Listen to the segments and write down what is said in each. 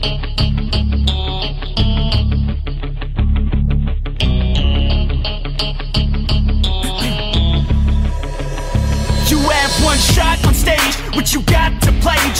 Thank you.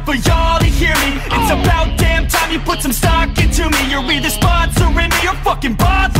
Time for y'all to hear me. It's about damn time you put some stock into me. You're either sponsoring me. Or fucking bothering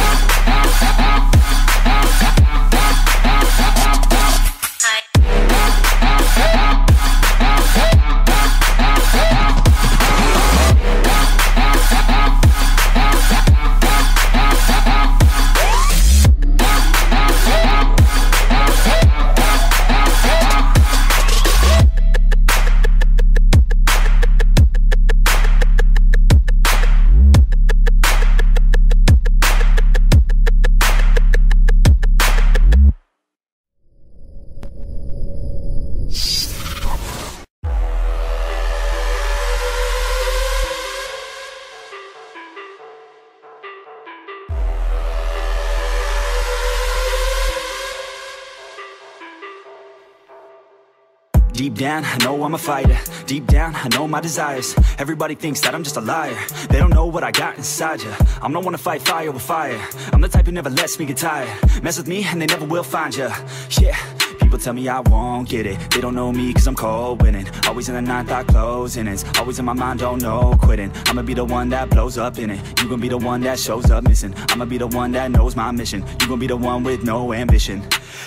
Down, I know I'm a fighter. Deep down, I know my desires. Everybody thinks that I'm just a liar. They don't know what I got inside ya. I'm not one to fight fire with fire. I'm the type who never lets me get tired. Mess with me and they never will find ya. Yeah People tell me I won't get it. They don't know me cause I'm cold winning. Always in the ninth, I close closing It's always in my mind, don't know quitting. I'ma be the one that blows up in it. You gon' be the one that shows up missing. I'ma be the one that knows my mission. You gon' be the one with no ambition.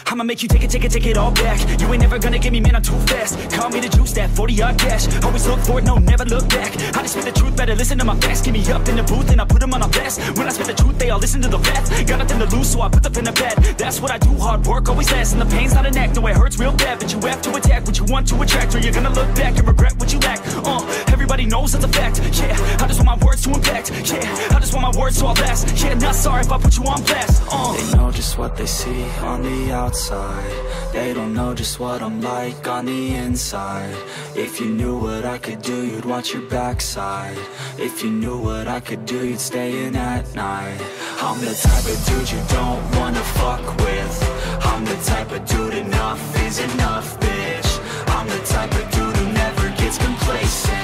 I'ma make you take it, take it, take it all back. You ain't never gonna get me, man, I'm too fast. Call me the juice, that 40 yard dash Always look for it, no, never look back. I just spit the truth, better listen to my facts. Get me up in the booth and I put them on a blast. When I spit the truth, they all listen to the facts. Got nothing to lose, so I put the in the bed That's what I do, hard work always lasts. And the pain's not an act, no, it hurts real bad But you have to attack what you want to attract Or you're gonna look back and regret what you lack. Uh, everybody knows that's a fact. Yeah, I just want my words to impact. Yeah, I just want my words to all last Yeah, not sorry if I put you on blast. Uh, They know just what they see on the outside. They don't know just what I'm like on the inside. If you knew what I could do, you'd watch your backside. If you knew what I could do, you'd stay in at night. I'm the type of dude you don't wanna fuck with I'm the type of dude enough is enough, bitch. I'm the type of dude who never gets complacent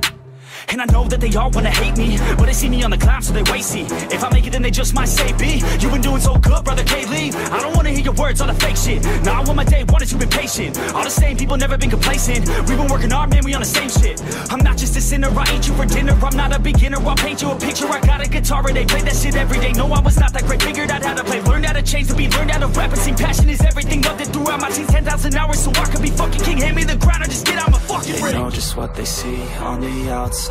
and I know that they all wanna hate me But they see me on the climb so they wait see If I make it then they just might say B You've been doing so good brother K-Lee. I don't wanna hear your words all the fake shit. Now I want my day one is you been patient. All the same people never been complacent. We've been working hard man we on the same shit. I'm not just a sinner I ain't you for dinner. I'm not a beginner I'll paint you a picture. I got a guitar and they play that shit every day. No I was not that great. Figured out how to play. Learned how to change to be Learned how to rap. And sing Passion is everything Loved it throughout my teens 10,000 hours So I could be fucking king. Hand me the ground or just get out my fucking They know just what they see on the outside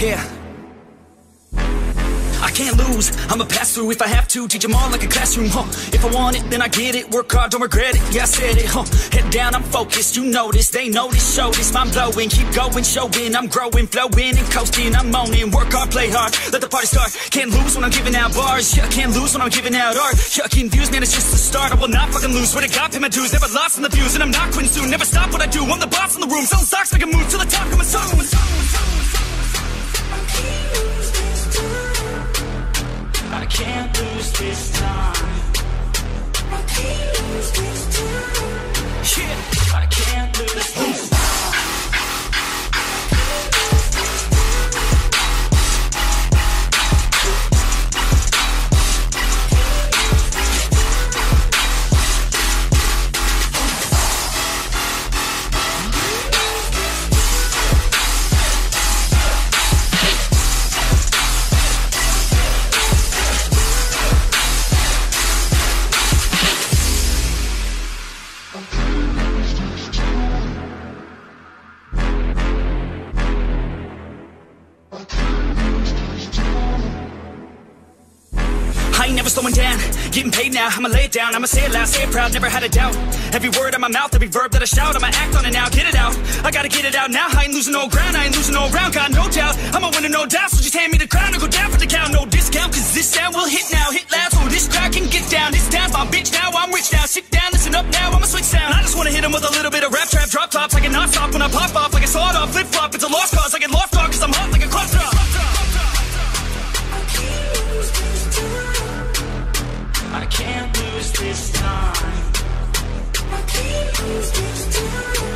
Yeah. I can't lose, I'ma pass through if I have to. Teach them all like a classroom, huh? If I want it, then I get it. Work hard, don't regret it, yeah I said it, huh? Head down, I'm focused, you this They this, show this, I'm blowing. Keep going, showing, I'm growing Flowing and coasting, I'm owning Work hard, play hard, let the party start. Can't lose when I'm giving out bars. Yeah, can't lose when I'm giving out art. Yeah, confused, man, it's just the start. I will not fucking lose, swear to God, pay my dues. Never lost in the views, and I'm not quitting soon. Never stop what I do, I'm the boss in the room. Selling stocks, a move to the top, coming soon I can't lose this time. I can't lose this time. Yeah, now, I'ma lay it down I'ma say it loud, say it proud, never had a doubt. Every word out my mouth, every verb that I shout I'ma act on it now, get it out. I gotta get it out now, I ain't losing no ground I ain't losing no round, got no doubt. I'ma win no doubt, so just hand me the crown And go down for the count, no discount Cause this sound will hit now, hit loud So this crowd can get down This town's my bitch now, I'm rich now. Sit down, listen up now, I'ma switch sound. I just wanna hit them with a little bit of rap trap Drop tops like a non-stop when I pop off Like a sawed off, flip flop, it's a lost cause I get lost cause I'm hot like a crop drop I can't lose this time. I can't lose this time.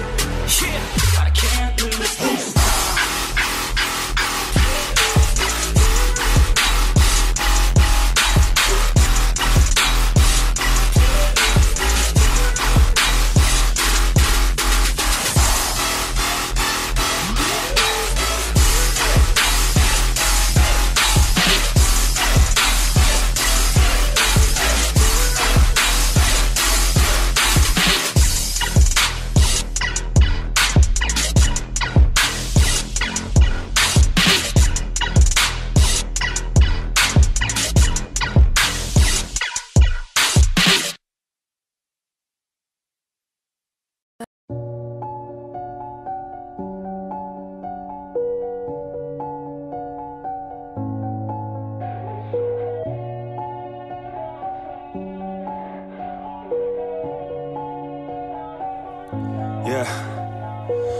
Yeah.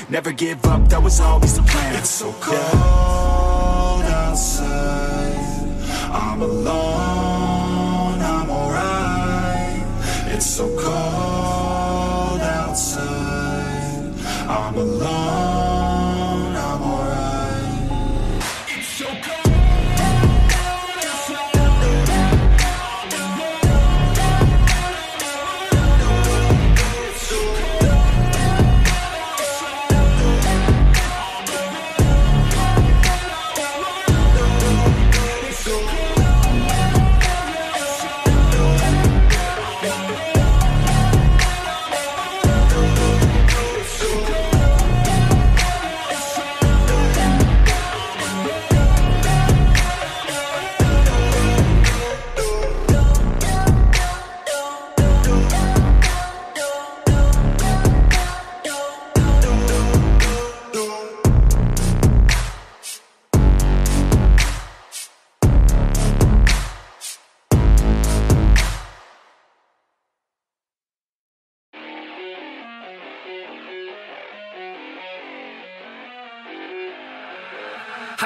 Never give up, that was always the plan. It's so cold outside. I'm alone, I'm alright. It's so cold outside. I'm alone,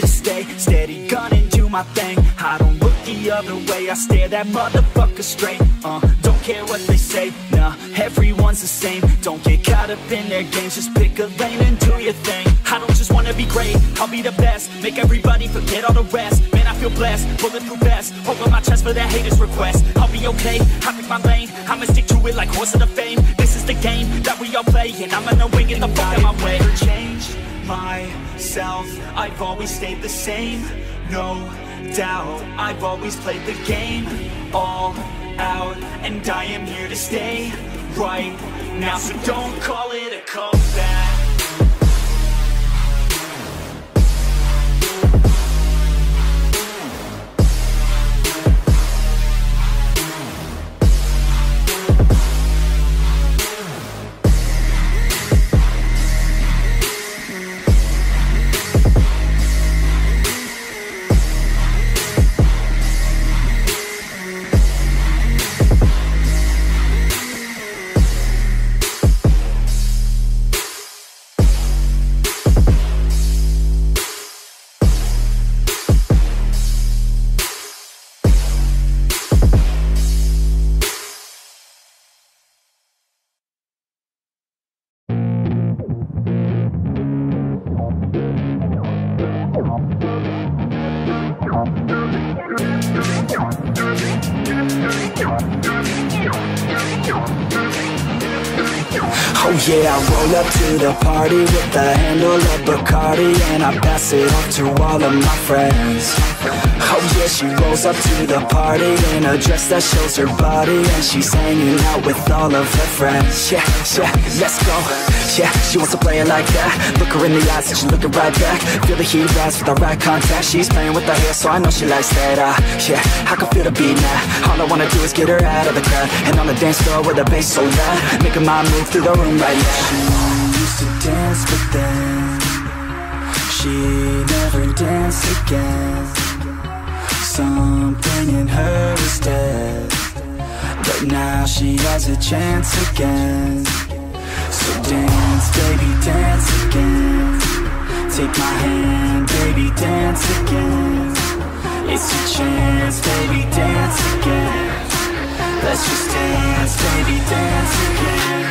to stay. Steady gunning, do my thing. I don't look the other way. I stare that motherfucker straight. Uh, don't care what they say. Nah, everyone's the same. Don't get caught up in their games. Just pick a lane and do your thing. I don't just wanna be great. I'll be the best. Make everybody forget all the rest. Man, I feel blessed. Bulletproof vest. Over my chest for that haters request. I'll be okay. I pick my lane. I'ma stick to it like horse of the fame The game that we all play And I'm gonna win, get the fuck out my way. never changed myself. I've always stayed the same, no doubt I've always played the game. All out And I am here to stay right now. So don't call it a comeback yeah, I roll up to the party with the handle of Bacardi And I pass it off to all of my friends. Oh yeah, she rolls up to the party in a dress that shows her body And she's hanging out with all of her friends. Yeah, yeah, let's go. Yeah, she wants to play it like that. Look her in the eyes and she's looking right back. Feel the heat rise with the right contact. She's playing with her hair so I know she likes that. Uh, Yeah, I can feel the beat now. All I wanna do is get her out of the crowd. And on the dance floor with the bass so loud. Making my move through the room right She used to dance but then She never danced again. Something in her is dead. But now she has a chance again. So dance, baby, dance again. Take my hand, baby, dance again. It's your chance, baby, dance again. Let's just dance, baby, dance again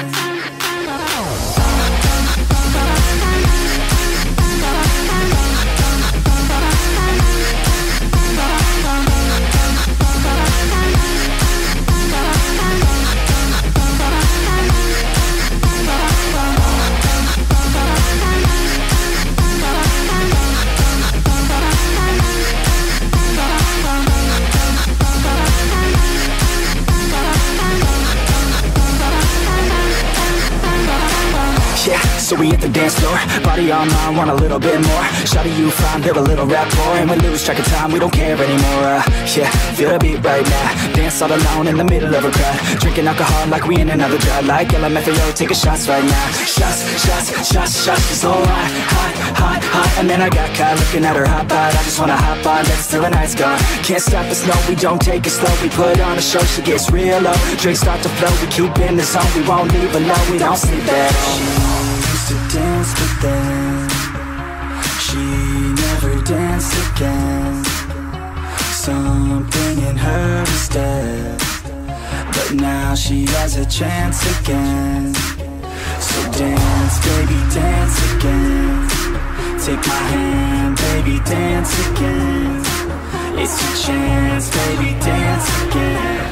so we hit the dance floor. Body on mine, want a little bit more. Shawty, you fine, build a little rapport And we lose track of time, we don't care anymore. Uh, Yeah, feel the beat right now. Dance all alone in the middle of a crowd. Drinking alcohol like we in another drought Like LMFAO, taking shots right now. Shots, shots, shots, shots She's so hot, hot, hot, hot. And then I got caught looking at her hot bod I just wanna hop on, dance till the night's gone. Can't stop us, no, we don't take it slow. We put on a show, she gets real low. Drinks start to flow, we keep in the zone. We won't leave alone, we don't sleep at all to dance but then She never danced again. Something in her is dead. But now she has a chance again. So dance, baby, dance again. Take my hand, baby, dance again. It's your chance, baby, dance again.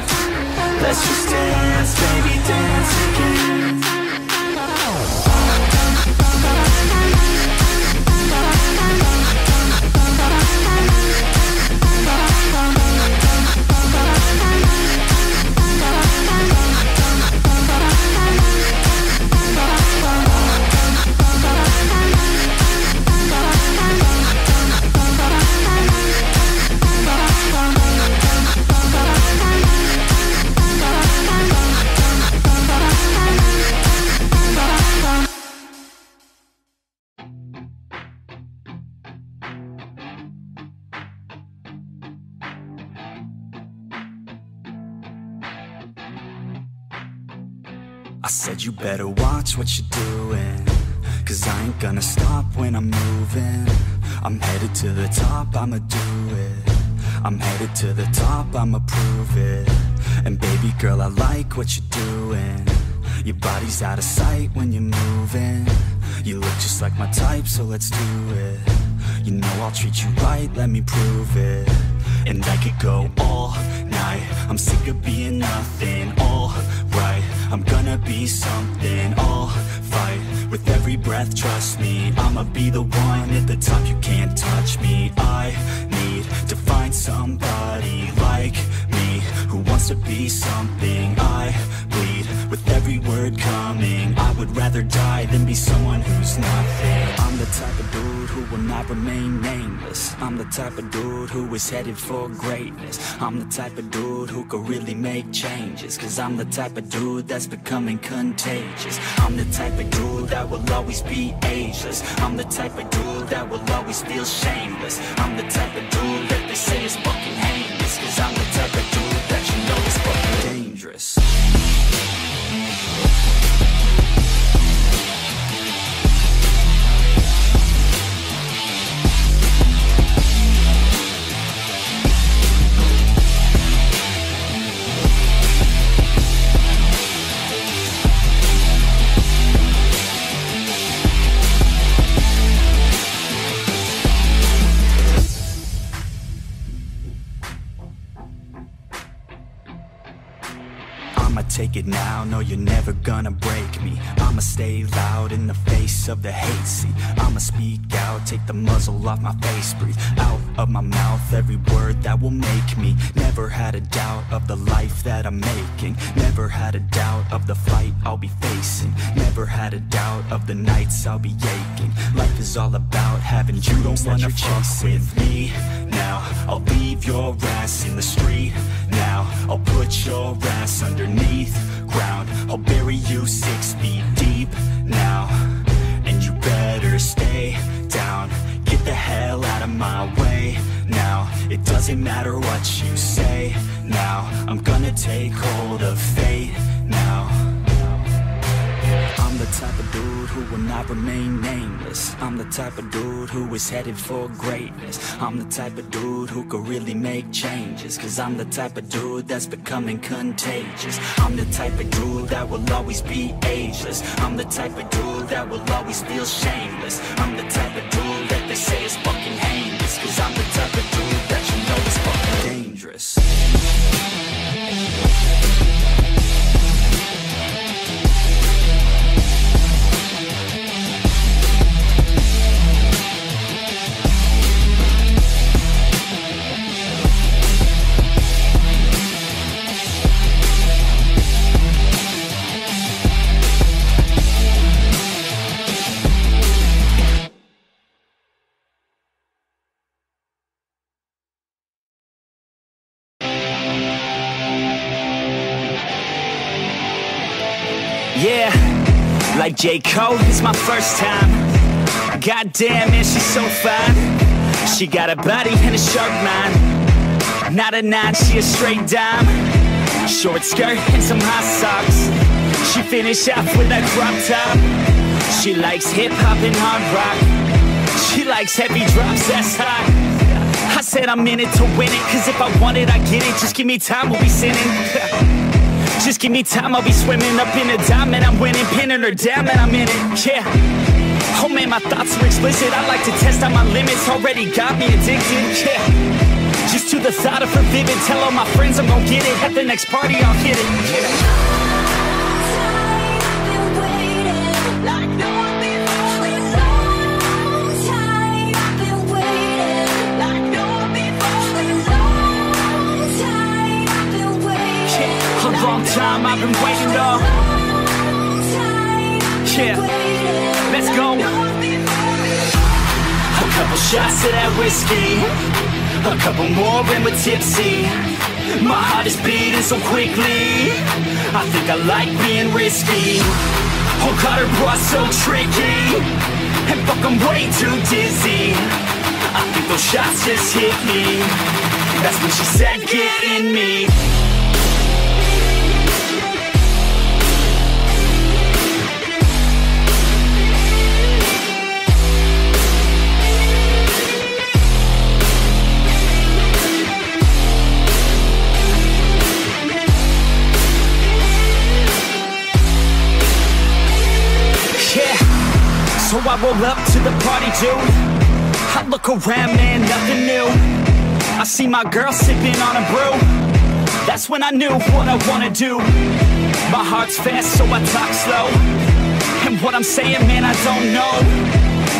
Let's just dance, baby, dance again I'ma do it. I'm headed to the top, I'ma prove it. And baby girl, I like what you're doing. Your body's out of sight when you're moving. You look just like my type, so let's do it. You know I'll treat you right, let me prove it. And I could go all night. I'm sick of being nothing, alright I'm gonna be something, I'll fight With every breath, trust me. I'ma be the one at the top, you can't touch me. I need to find somebody like me Who wants to be something I bleed with every word coming. I would rather die than be someone who's nothing. I'm the type of dude who will not remain nameless. I'm the type of dude who is headed for greatness. I'm the type of dude who could really make changes Cause I'm the type of dude that's becoming contagious. I'm the type of dude that will always be ageless. I'm the type of dude that will always feel shameless. I'm the type of dude that they say is fucking heinous Cause I'm the type of dude that you know is fucking dangerous of the hate. See, I'ma speak out, take the muzzle off my face Breathe out of my mouth every word that will make me. Never had a doubt of the life that I'm making. Never had a doubt of the fight I'll be facing. Never had a doubt of the nights I'll be aching. Life is all about having you dreams that you're chasing with me. Now I'll leave your ass in the street. Now I'll put your ass underneath ground. I'll bury you six feet doesn't matter what you say. Now I'm gonna take hold of fate. Now I'm the type of dude who will not remain nameless. I'm the type of dude who is headed for greatness. I'm the type of dude who could really make changes Cause I'm the type of dude that's becoming contagious. I'm the type of dude that will always be ageless. I'm the type of dude that will always feel shameless. I'm the type of dude that they say is fucking heinous Cause I'm the type of dangerous like J. Cole, it's my first time. Goddamn, man, she's so fine. She got a body and a sharp mind. Not a nine, she a straight dime. Short skirt and some high socks. She finish off with that crop top. She likes hip hop and hard rock. She likes heavy drops, that's hot. I said I'm in it to win it, cause if I want it, I get it. Just give me time, we'll be sinning. Just give me time, I'll be swimming up in a diamond. I'm winning, pinning her down, and I'm in it, yeah. Oh man, my thoughts are explicit. I like to test out my limits, already got me addicted, yeah. Just to the thought of her vivid. Tell all my friends I'm gon' get it. At the next party, I'll hit it, yeah time I've been waiting on Yeah, let's go. A couple shots of that whiskey A couple more and we're tipsy. My heart is beating so quickly I think I like being risky. Oh God, her bra so tricky And fuck, I'm way too dizzy. I think those shots just hit me. That's when she said, get in me I roll up to the party, dude. I look around, man, nothing new. I see my girl sipping on a brew. That's when I knew what I wanna do. My heart's fast, so I talk slow. And what I'm saying, man, I don't know.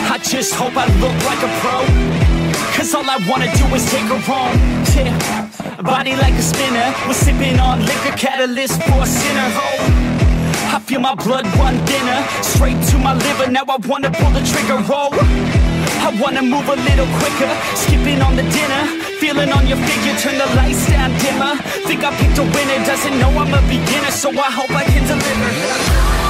I just hope I look like a pro. Cause all I wanna do is take her home. Yeah. Body like a spinner, we're sipping on liquor catalyst for a sinner. I feel my blood run thinner, straight to my liver. Now I wanna pull the trigger. roll I wanna move a little quicker, skipping on the dinner, feeling on your figure. Turn the lights down dimmer. Think I picked a winner, doesn't know I'm a beginner, so I hope I can deliver.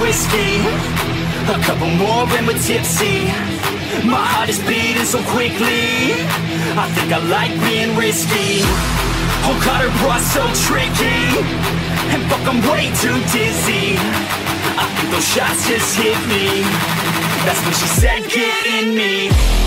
Whiskey. A couple more and we're tipsy. My heart is beating so quickly. I think I like being risky. Oh God, her bra so tricky. And fuck, I'm way too dizzy. I think those shots just hit me. That's when she said, get in me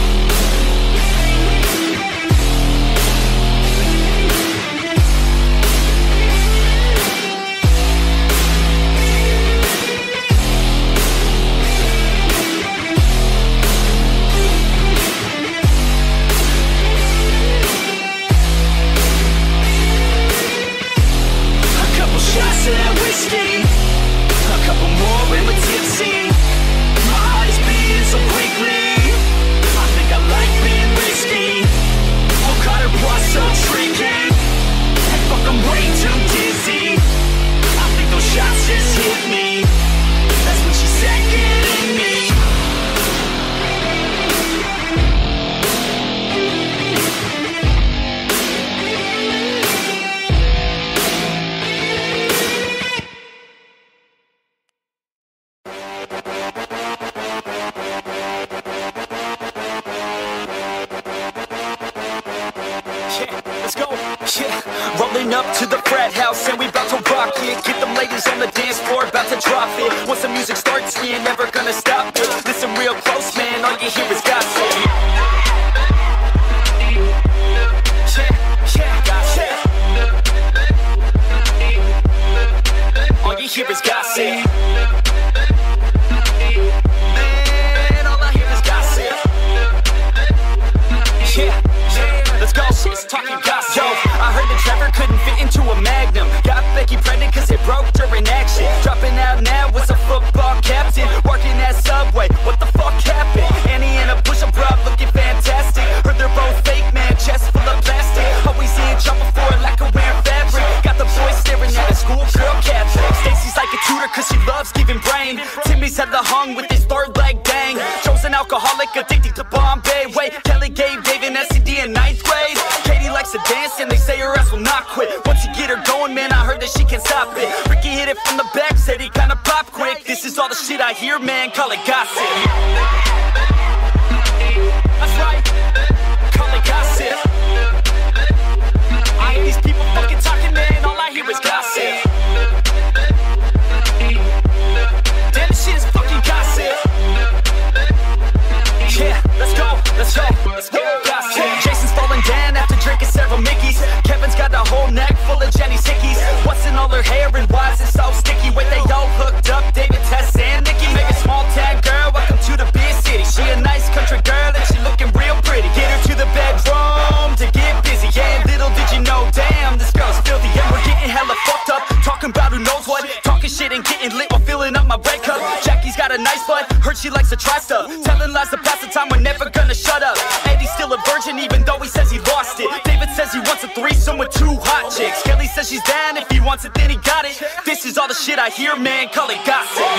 Here, man, call it gossip.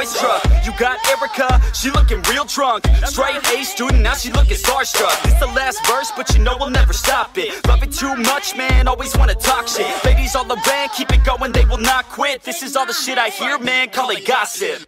Boy's truck. You got Erica, she looking real drunk. Straight A student, now she looking starstruck. This the last verse, but you know we'll never stop it. Love it too much, man, always wanna talk shit. Ladies all around, keep it going, they will not quit. This is all the shit I hear, man, call it gossip